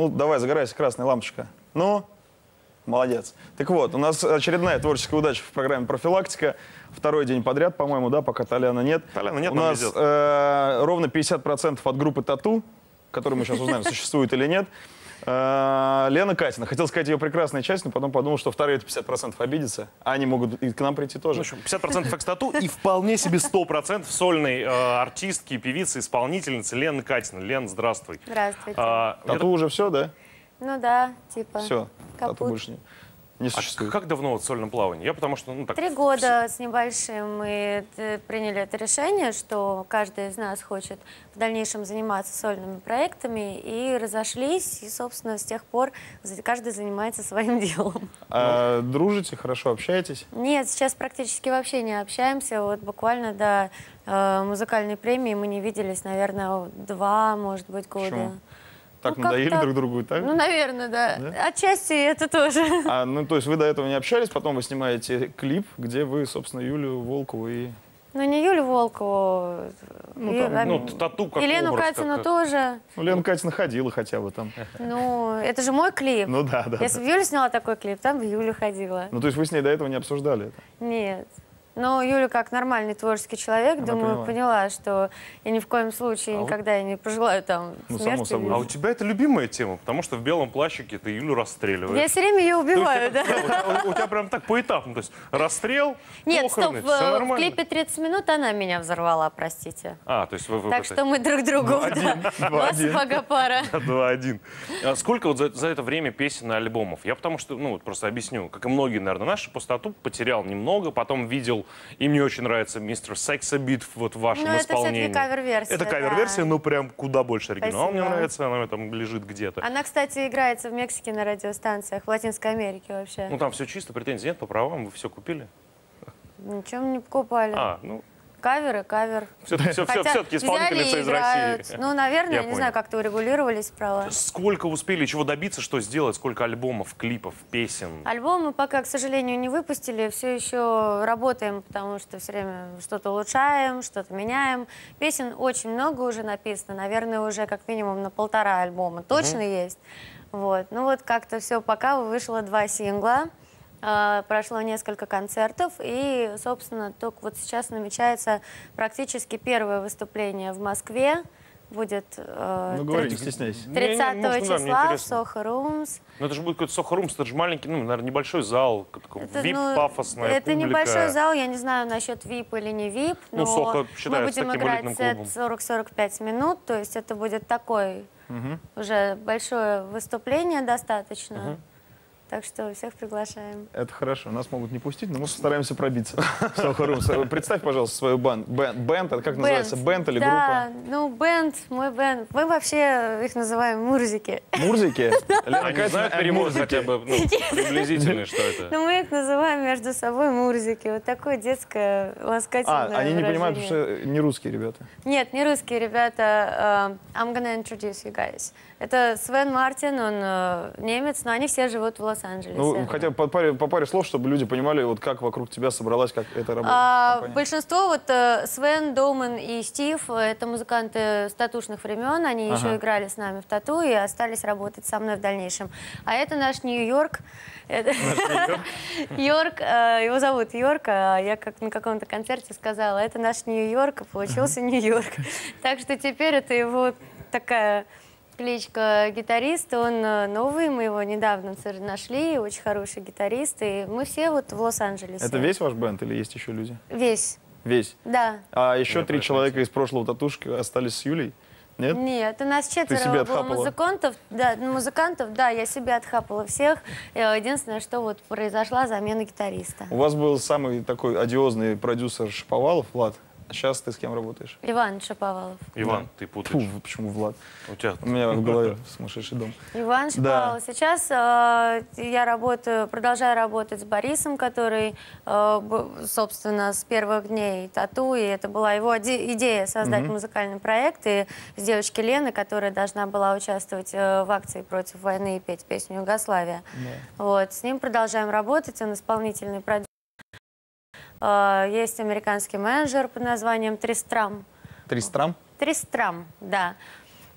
Ну, давай, загорайся, красная лампочка. Ну, молодец. Так вот, у нас очередная творческая удача в программе «Профилактика». Второй день подряд, по-моему, да, пока Толяна нет. Толяна нет, У нас э, ровно 50% от группы «Тату», которую мы сейчас узнаем, существует или нет. Э, Лена Катина. Хотел сказать ее прекрасная часть, но потом подумал, что вторые это 50% обидятся, а они могут и к нам прийти В тоже. общем, 50% экстату и вполне себе 100% сольной э, артистки, певицы, исполнительницы Лены Катина. Лен, здравствуй. Здравствуйте. А, Тату уже все, да? Ну да, типа. Все, тату Капут. больше не, А существует. как давно вот в сольном плавании? Я потому что, ну так... Три года с небольшим мы э, приняли это решение, что каждый из нас хочет в дальнейшем заниматься сольными проектами, и разошлись, и, собственно, с тех пор каждый занимается своим делом. А, дружите, хорошо общаетесь? Нет, сейчас практически вообще не общаемся. Вот буквально до э, музыкальной премии мы не виделись, наверное, два, может быть, года. Почему? Так Ну, надоели друг другу и так? Ну, наверное, да. Да? Отчасти это тоже. А, ну, то есть вы до этого не общались, потом вы снимаете клип, где вы, собственно, Юлю Волкову и... Ну, не Юлю Волкову. Ну, и- там, а, Ну, тату как Елену образ, Катину как- тоже. Ну, Лена Катина ходила хотя бы там. Ну, это же мой клип. Ну да, да. Если да. бы Юля сняла такой клип, там бы Юля ходила. Ну, то есть вы с ней до этого не обсуждали это? Нет. Но Юля, как нормальный творческий человек, Она думаю, поняла. поняла, что я ни в коем случае А вот- никогда ей не пожелаю там Ну, само смерти. собой. или- А у тебя это любимая тема, потому что в белом плащике ты Юлю расстреливаешь. Я все время ее убиваю, да. у, тебя, у тебя прям так поэтапно, то есть расстрел, Нет, стоп, похороны, в, все в нормально. клипе 30 минут она меня взорвала, простите. А, то есть вы, вы Так что мы друг другу, да. Вас один. бога пара. 2-1. А сколько вот за, за это время песен и альбомов? Я потому что, ну, вот просто объясню, как и многие, наверное, наши пустоту потерял немного, потом видел, и мне очень нравится мистер Сексабит вот в вашем Ну, это исполнении. все-таки кавер-версия. Это да. кавер-версия, но прям куда больше оригинала. Мне Спасибо. нравится, она там лежит где-то. Она, кстати, играется в Мексике на радиостанциях, в Латинской Америке вообще. Ну, там все чисто, претензий нет по правам, вы все купили? Ничего мы не покупали. А, ну, Кавер и кавер. все, все, все, все-таки взяли исполнительница из играют. России. Ну, наверное, Я я, не понял. знаю, как-то урегулировались права. Сколько успели, чего добиться, что сделать, сколько альбомов, клипов, песен? Альбомы пока, к сожалению, не выпустили. Все еще работаем, потому что все время что-то улучшаем, что-то меняем. Песен очень много уже написано. Наверное, уже как минимум на полтора альбома точно есть. Вот. Ну вот как-то все, пока вышло два сингла. А, Прошло несколько концертов, и, собственно, только вот сейчас намечается практически первое выступление в Москве. Будет э, Ну, говорите, не стесняйся. Не, не, 30 да, мне числа в. Сохо Румс. Ну, это же будет какой-то Soho Rooms, это же маленький, ну, наверное, небольшой зал, такой Это, VIP, ну, пафосная Это публика. небольшой зал, я не знаю насчет VIP или не VIP, Ну, но Сохо мы считается будем играть сет клубом. 40-45 минут, то есть это будет такой уже большое выступление достаточно. Так что всех приглашаем. Это хорошо. Нас могут не пустить, но мы постараемся пробиться. Представь, пожалуйста, свою ban- band. Band, это как называется? Band или да, группа? ну band, мой band. Мы вообще их называем мурзики. Мурзики? Они знают перевод хотя бы, ну, приблизительный, что это? Но мы их называем между собой мурзики. Вот такое детское ласкательное А, они не понимают, что не русские ребята. Нет, не русские ребята. э, I'm gonna introduce you guys. Это Свен Мартин, он э, немец, но они все живут в Лос-Анджелесе. Ну, хотя бы по паре, по паре слов, чтобы люди понимали, вот как вокруг тебя собралась, как это работает. А, компания. большинство, вот э, Свен, Доумен и Стив, э, это музыканты с татушных времен, они Ага. еще играли с нами в тату и остались работать со мной в дальнейшем. А это наш Нью-Йорк. Йорк, его зовут Йорк, а я как на каком-то концерте сказала, это наш Нью-Йорк, получился Нью-Йорк. Так что теперь это его такая кличка гитарист, он э, новый, мы его недавно нашли, очень хороший гитарист, и мы все вот в Лос-Анджелесе. Это весь ваш бенд или есть еще люди? Весь, Весь. да. А еще Мне три человека из прошлого татушки остались с Юлей? Нет? Нет, у нас четверо себе было музыкантов. Да, ну, музыкантов, да, я себе отхапала всех. Э, Единственное, что вот произошла замена гитариста. У вас был самый такой одиозный продюсер Шаповалов, Влад. Сейчас ты с кем работаешь? Иван Шаповалов. Иван, Да. ты Фу, путаешь. почему Влад? У тебя... У меня в голове сумасшедший дом. Иван Шаповалов. Сейчас э, я работаю, продолжаю работать с Борисом, который, э, собственно, с первых дней тату, и это была его иде- идея создать музыкальный проект, и с девочки Лены, которая должна была участвовать э, в акции против войны и петь песню «Югославия». Вот, с ним продолжаем работать, он исполнительный продюсер. Э, Есть американский менеджер под названием Тристрам. Тристрам? Тристрам, да.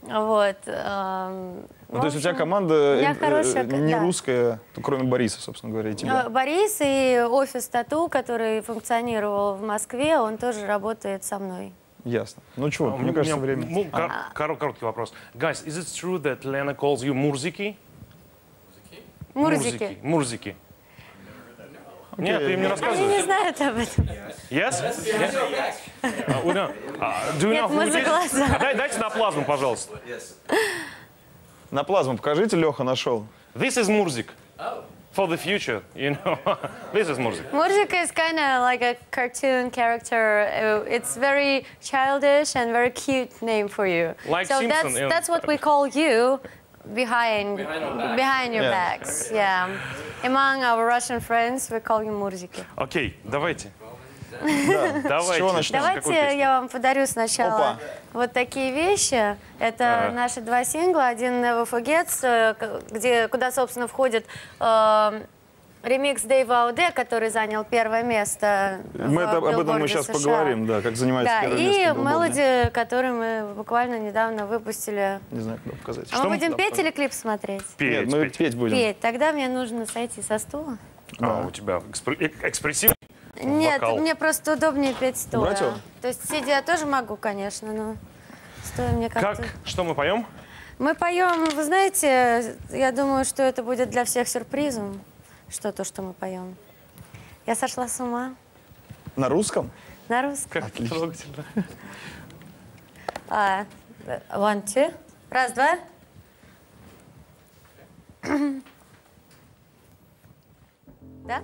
Вот. эм, Ну, то есть у тебя команда меня э, э, хорошая не да. русская, кроме Бориса, собственно говоря, и тебя. Э, Борис и офис Тату, который функционировал в Москве, он тоже работает со мной. Ясно. Ну чего, У мне кажется, время. ну, кор- кор- короткий вопрос. Guys, is it true that Lena calls you Мурзики? Мурзики. Мурзики. Нет, ты им не Они не рассказываешь. знают об этом. Yes? Yes? Uh, we know. Uh, do you Нет, know мы за глаза. А дай- Дайте на плазму, пожалуйста. На плазму покажите, Леха нашел. This is Murzik. For the future, you know. This is Murzik. Мурзика is kind of like a cartoon character. Uh, It's very childish and very cute name for you. Like so Simpson, that's that's what we call you behind behind, your Yeah. backs. Yeah. Among our Russian friends, we call you Мурзики. Окей, давайте. Да. Давайте. Давайте я вам подарю сначала Опа. вот такие вещи. Это Ага. наши два сингла. Один Never Forgets, э, где, куда, собственно, входит э, ремикс Дэйва Ауде, который занял первое место Мы в это, об этом мы сейчас США. поговорим, да, как занимается Да, первое и место билборде. мелоди, который мы буквально недавно выпустили. Не знаю, куда показать. А мы будем Да, петь или клип смотреть? Петь, Нет, мы петь. петь будем. Петь. Тогда мне нужно сойти со стула. А, у тебя экспр- э- экспрессивный Нет, вокал. мне просто удобнее петь стоя. Убрать его? То есть сидя я тоже могу, конечно, но стоя мне как-то... Как? Что мы поем? Мы поем, вы знаете, я думаю, что это будет для всех сюрпризом, что то, что мы поем. Я сошла с ума На русском? на русском. Как трогательно. А, one, two. Раз, два. Да?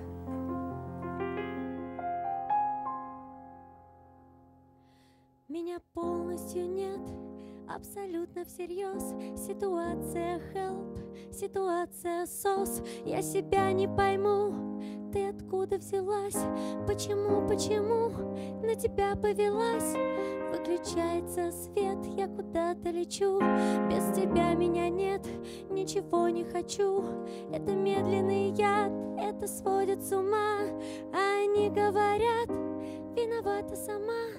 Меня полностью нет, абсолютно всерьез. Ситуация help, ситуация сос. Я себя не пойму, ты откуда взялась? Почему, почему на тебя повелась? Выключается свет, я куда-то лечу. Без тебя меня нет, ничего не хочу. Это медленный яд, это сводит с ума. Они говорят, виновата сама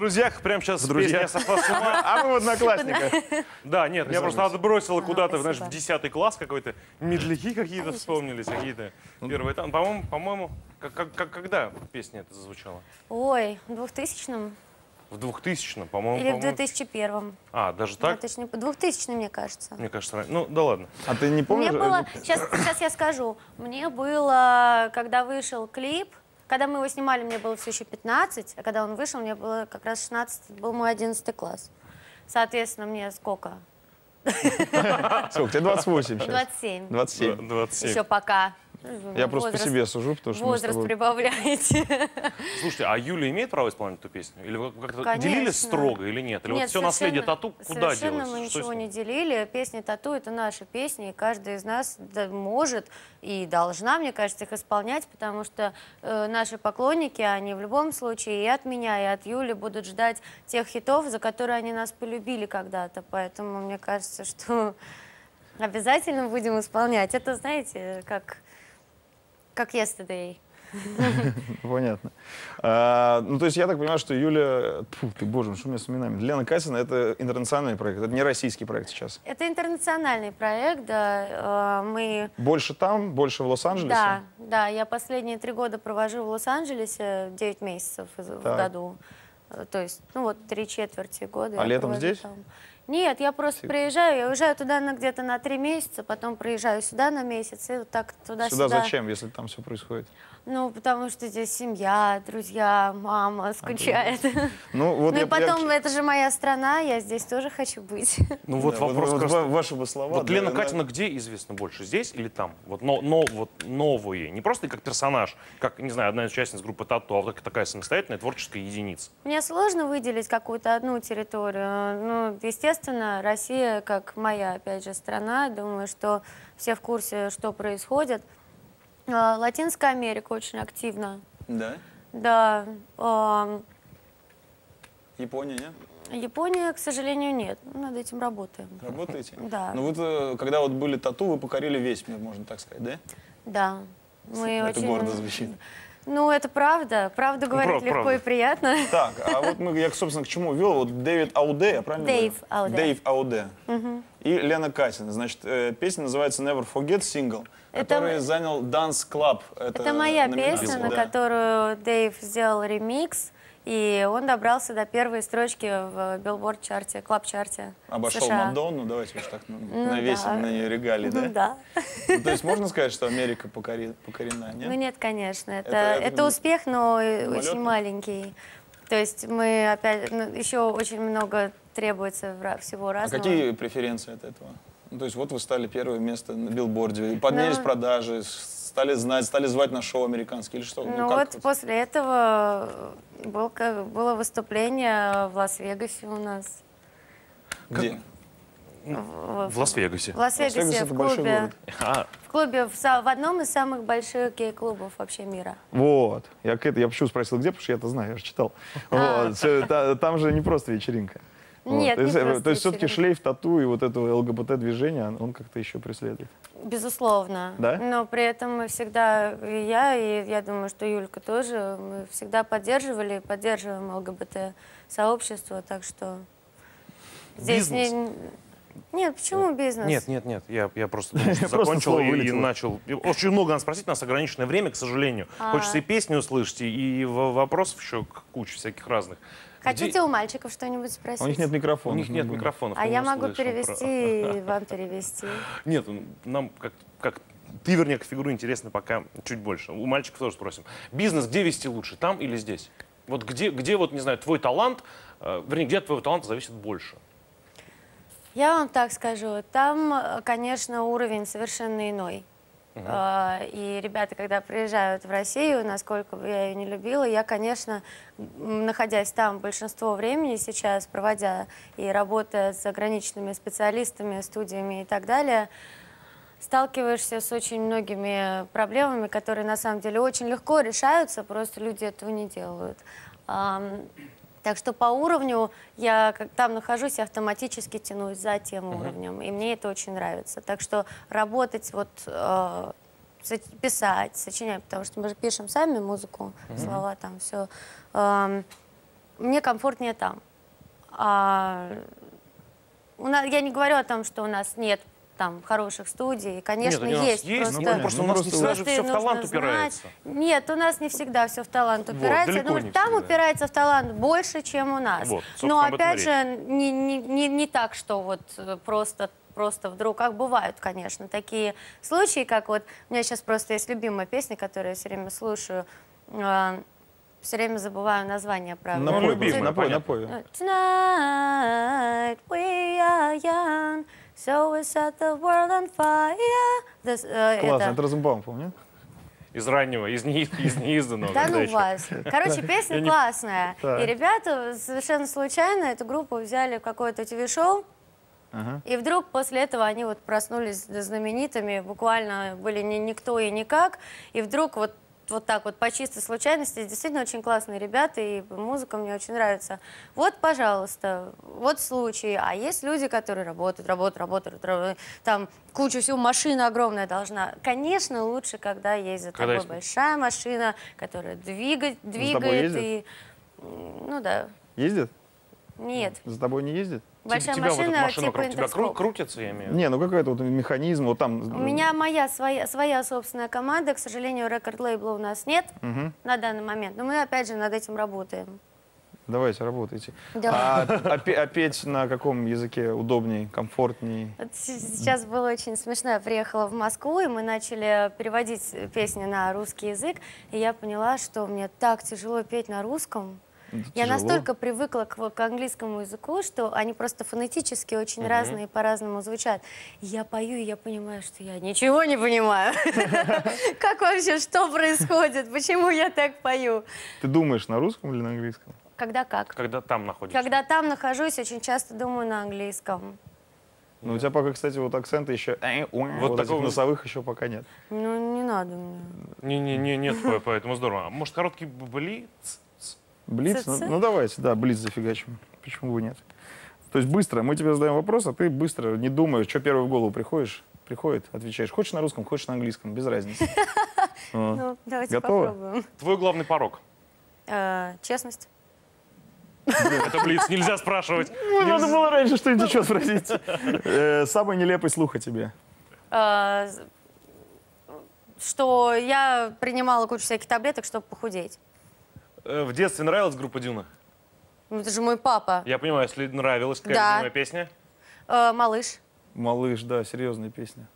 друзьях прямо сейчас друзьях. песня «Я сошла с ума». А мы в одноклассниках. Да, нет, меня просто отбросило куда-то, знаешь, в спасибо. 10 класс какой-то. Медляки какие-то вспомнились, какие-то первые там. По-моему, по-моему, как, как- как- когда песня эта зазвучала? Ой, в 2000-м В 2000-м, по-моему. или в по-моему. 2001-м. А, даже так? 2000 2000 мне кажется. Мне кажется, раньше. ну да ладно. А ты не помнишь? Мне было, сейчас, сейчас я скажу, мне было, когда вышел клип, когда мы его снимали, мне было все еще 15, а когда он вышел, мне было как раз 16, это был мой 11 класс. Соответственно, мне сколько? Сколько? Тебе 28 сейчас. 27. 27. 27. Еще пока. Я просто по Возраст- себе сужу, потому что мы с Возраст тобой... прибавляете. Слушайте, а Юля имеет право исполнять эту песню? Или вы как-то делились строго или нет? Или вот Нет, все наследие тату куда Совершенно делось? мы Что ничего не делили. Песни тату это наши песни, и каждый из нас может и должна, мне кажется, их исполнять, потому что э, наши поклонники, они в любом случае и от меня, и от Юли будут ждать тех хитов, за которые они нас полюбили когда-то. Поэтому мне кажется, что обязательно будем исполнять. Это, знаете, как, как yesterday. Понятно. А, ну, то есть я так понимаю, что Юля... Тьфу, ты, боже, мой, что у меня с именами? Лена Катина — это интернациональный проект, это не российский проект сейчас. Это интернациональный проект, да. э, Мы Больше там, больше в Лос-Анджелесе? Да, да, я последние три года провожу в Лос-Анджелесе, 9 месяцев из- в Так. году. То есть, ну вот три четверти года. А летом здесь? там. Нет, я просто приезжаю, я уезжаю туда на где-то на три месяца, потом приезжаю сюда на месяц, и вот так туда-сюда. Сюда зачем, если там все происходит? Ну, потому что здесь семья, друзья, мама скучает. Ну, вот Ну я- и потом, я- это же моя страна, я здесь тоже хочу быть. Ну вот Да, вопрос вот ва- ваши бы слова. Вот да, Лена на- Катина где известна больше? Здесь или там? Вот, но, но, вот новые. Не просто как персонаж, как, не знаю, одна из участниц группы Тату, а вот как такая самостоятельная творческая единица. Мне сложно выделить какую-то одну территорию. Ну, естественно, Россия, как моя, опять же, страна, думаю, что все в курсе, что происходит. А, Латинская Америка очень активна. Да? Да. Япония, нет? Япония, к сожалению, нет. Ну, Над этим работаем. Работаете? Да. Ну вот, э, когда вот были тату, вы покорили весь мир, можно так сказать, да? Да. Мы Это очень... гордо звучит. Ну, это правда. Правду говорить правда, легко правда. и приятно. Так, а вот мы, я, собственно, к чему вел? Вот Дэвид Ауде, я правильно Дэйв говорю? Ауде. Дэйв Ауде. И Лена Катина. Значит, э, песня называется Never Forget сингл, Это- который занял Dance Club. Это моя номинация, песня, на да. которую Дэйв сделал ремикс, и он добрался до первой строчки в билборд-чарте, клаб-чарте Обошел США. Мадонну, давайте уж так ну, Ну навесим да. на нее регалии, Ну да? да. Ну, то есть можно сказать, что Америка покори- покорена, нет? Ну нет, конечно. Это, Это- это, успех, но и мимолетный? очень маленький. То есть мы опять, ну, еще очень много требуется всего А разного. какие преференции от этого? Ну, то есть вот вы стали первое место на билборде, поднялись Ну. продажи, стали знать, стали звать на шоу американские или что? Ну, как вот после этого был, как- было выступление в Лас-Вегасе у нас. Где? В, В Лас-Вегасе. в Лас-Вегасе, Лас-Вегас — в это клубе. А, В клубе, в, одном из самых больших гей-клубов вообще мира. Вот. Я, к это- я почему спросил, где, потому что я это знаю, я же читал. А. Вот. Там же не просто вечеринка. Вот. Нет, то не есть, э, То есть все-таки вечеринка. шлейф тату и вот этого ЛГБТ-движения, он- он как-то еще преследует. Безусловно. Да? Но при этом мы всегда, и я, и я думаю, что Юлька тоже, мы всегда поддерживали и поддерживаем ЛГБТ-сообщество, так что здесь Бизнес. не... Нет, почему бизнес? Нет, нет, нет, я, я просто, закончил и, и начал. Очень много надо спросить, у нас ограниченное время, к сожалению. А. Хочется и песни услышать, и, вопросов еще куча всяких разных. Хотите Где- у мальчиков что-нибудь спросить? А у них нет микрофона. У них нет микрофонов. А я могу перевести и вам перевести. Нет, ну, нам как, как ты, вернее, как фигуру интересно пока чуть больше. У мальчиков тоже спросим. Бизнес где вести лучше, там или здесь? Вот где, где вот, не знаю, твой талант, э, вернее, где от твоего таланта зависит больше? Я вам так скажу, там, э, конечно, уровень совершенно иной. А, И ребята, когда приезжают в Россию, насколько бы я ее не любила, я, конечно, находясь там большинство времени сейчас, проводя и работая с ограниченными специалистами, студиями и так далее, сталкиваешься с очень многими проблемами, которые на самом деле очень легко решаются, просто люди этого не делают. Так что по уровню я как там нахожусь, я автоматически тянусь за тем уровнем, и мне это очень нравится. Так что работать вот э, писать, сочинять, потому что мы же пишем сами музыку, слова там все. мне комфортнее там. А, у нас, я не говорю о том, что у нас нет там хороших студий. Конечно, Нет, есть. есть, просто, ну, просто у нас не просто- же просто все в талант знать. упирается. Нет, у нас не всегда все в талант Вот, упирается. далеко Ну, не там всегда. упирается в талант больше, чем у нас. Вот, Но и опять же, не, не, не, не так, что вот э, просто просто вдруг, как бывают, конечно, такие случаи, как вот, у меня сейчас просто есть любимая песня, которую я все время слушаю, все время забываю название, правда. Напой, любимый, просто, напой, напой. Tonight we are young, so we set the world on fire. This, э, Классно, это- это Розенбаум, помню? Из раннего, из, не, из неизданного. Да ну вас. Короче, песня классная. И ребята совершенно случайно эту группу взяли в какое-то ТВ-шоу. Ага. И вдруг после этого они вот проснулись знаменитыми, буквально были ни, никто и никак. И вдруг вот, вот так вот по чистой случайности, действительно очень классные ребята, и музыка мне очень нравится. Вот, пожалуйста, вот случай. А есть люди, которые работают, работают, работают, работают, там кучу всего, машина огромная должна. Конечно, лучше, когда есть за тобой большая машина, которая двигает, двигает и... Ну да, Ездит? нет. За тобой не ездит? Большая тебя вот эта машина машина типа вокруг тебя кру- крутится, я имею в виду? Не, ну какой-то вот механизм, вот там... У меня моя своя, своя собственная команда. К сожалению, рекорд-лейбла у нас нет Мгм. на данный момент. Но мы, опять же, над этим работаем. Давайте, работайте. Да. А, а а петь на каком языке удобней, комфортней? Вот сейчас было очень смешно. Я приехала в Москву, и мы начали переводить песни на русский язык. И я поняла, что мне так тяжело петь на русском. Я тяжело. настолько привыкла к, к английскому языку, что они просто фонетически очень разные и по-разному звучат. Я пою, и я понимаю, что я ничего не понимаю. Как вообще, что происходит? Почему я так пою? Ты думаешь на русском или на английском? Когда как? Когда там находишься. Когда там нахожусь, очень часто думаю на английском. Ну, у тебя пока, кстати, вот акцента еще... Вот, такого- таких носовых еще пока нет. Ну, не надо мне. Не-не-не, нет, по- поэтому здорово. А может, короткий блиц? Блиц? Ну, ну, давайте, да, блиц зафигачим. Почему бы нет? То есть быстро, мы тебе задаем вопрос, а ты быстро, не думаешь, что первое в голову приходишь, приходит, отвечаешь. Хочешь на русском, хочешь на английском, без разницы. Ну, давайте Готовы? попробуем. Твой главный порог. Э, честность. Это блиц, нельзя спрашивать. Ну, надо было раньше что-нибудь еще спросить. Э, Самый нелепый слух о тебе. Э, что я принимала кучу всяких таблеток, чтобы похудеть. Э, В детстве нравилась группа Дюна? Ну, это же мой папа. Я понимаю, если нравилась, какая Да. любимая песня? Э, малыш. Малыш, да, серьезная песня.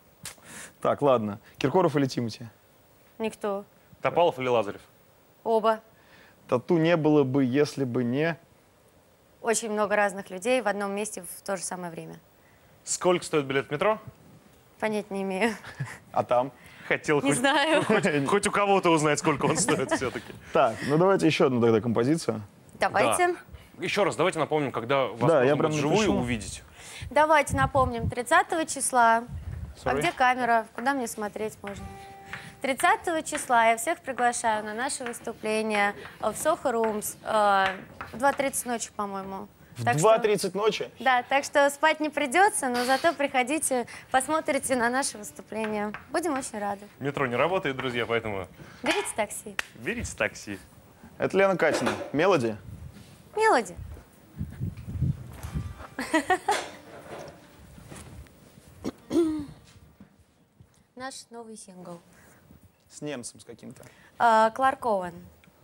Так, ладно. Киркоров или Тимати? Никто. Топалов или Лазарев? Оба. Тату не было бы, если бы не... Очень много разных людей в одном месте в то же самое время. Сколько стоит билет в метро? Понять не имею. А там? Хотел Не хоть, знаю. хоть у кого-то узнать, сколько он стоит все-таки. Так, ну давайте еще одну тогда композицию. Давайте. Еще раз, давайте напомним, когда вас Да, я прям живую напишу. увидеть. Давайте напомним. 30 числа. А Sorry. где камера? Куда мне смотреть можно? 30 числа я всех приглашаю на наше выступление в Soho Rooms э, в 2.30 ночи, по-моему. В Так что- 2.30 ночи? Да, так что спать не придется, но зато приходите, посмотрите на наше выступление. Будем очень рады. Метро не работает, друзья, поэтому Берите такси. берите такси. Это Лена Катина. Мелоди? Мелоди. Наш новый сингл. С немцем с каким-то. А, Кларк Оуэн.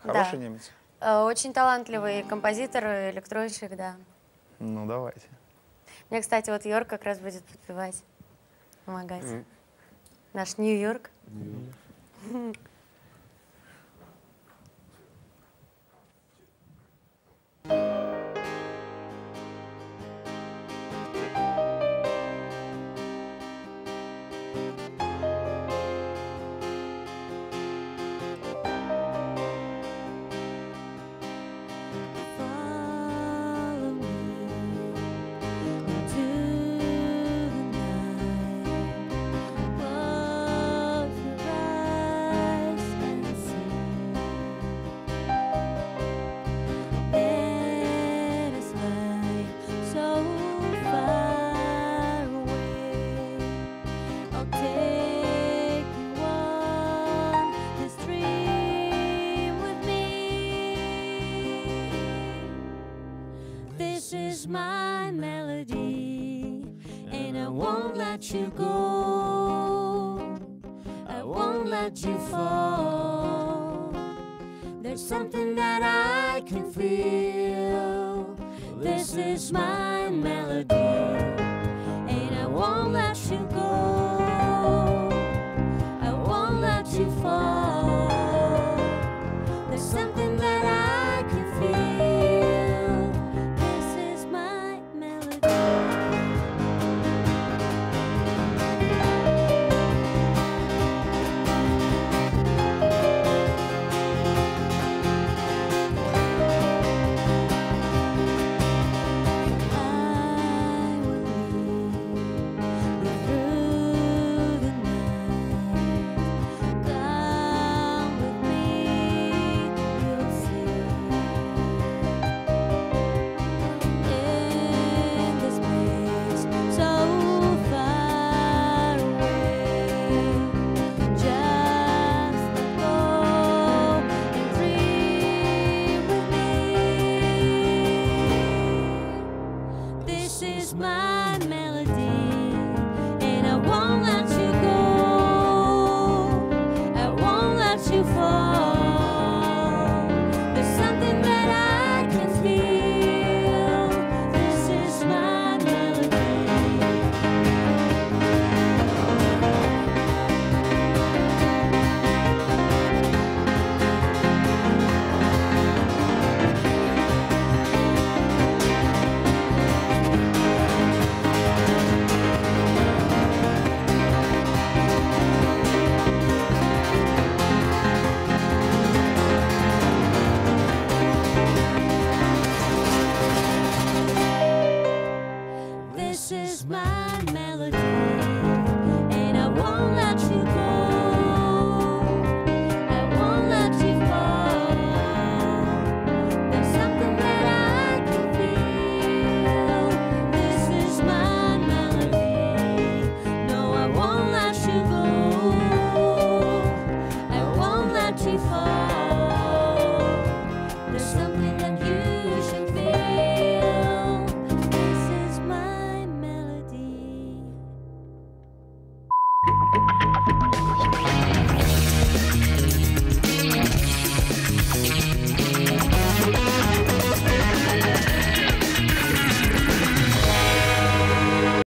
Хороший Да. немец? А, Очень талантливый композитор, электронщик, да. Ну, давайте. Мне, кстати, вот Йорк как раз будет подпевать, помогать. Наш Нью-Йорк. Follow is my melody, and I won't let you go. I won't let you fall. There's something that I can feel. This is my melody, and I won't let you go.